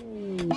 Ooh.